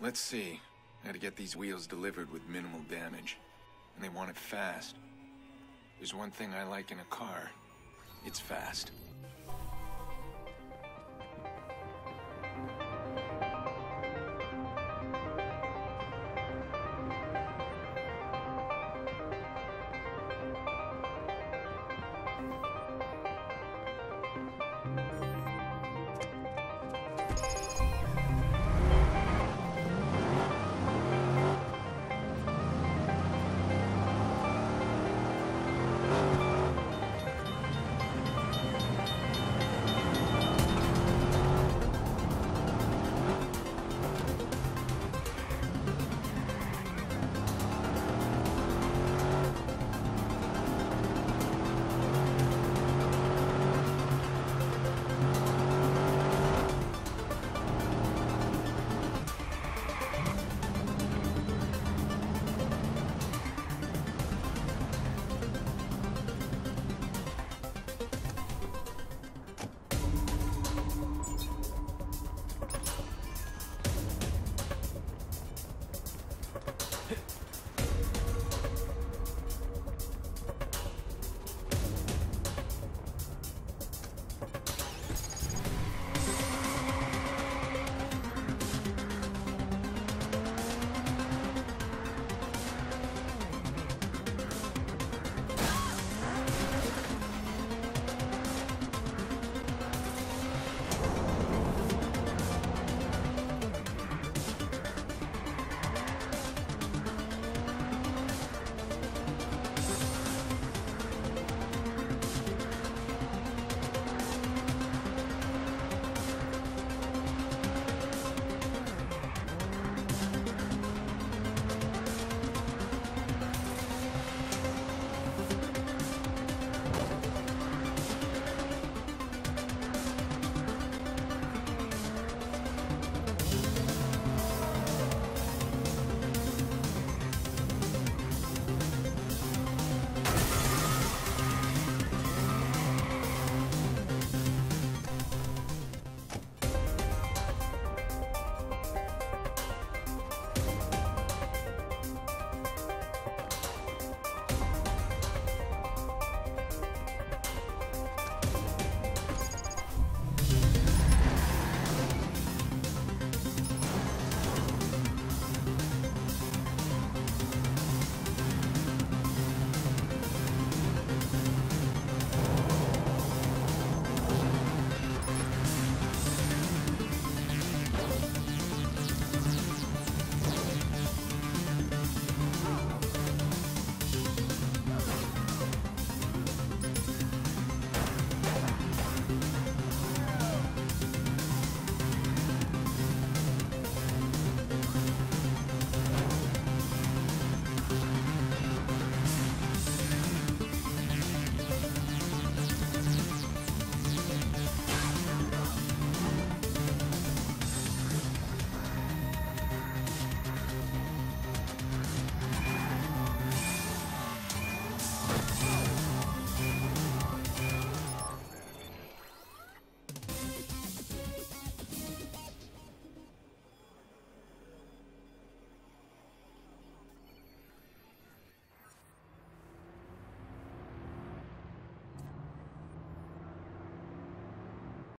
Let's see. I gotta get these wheels delivered with minimal damage. And they want it fast. There's one thing I like in a car. It's fast.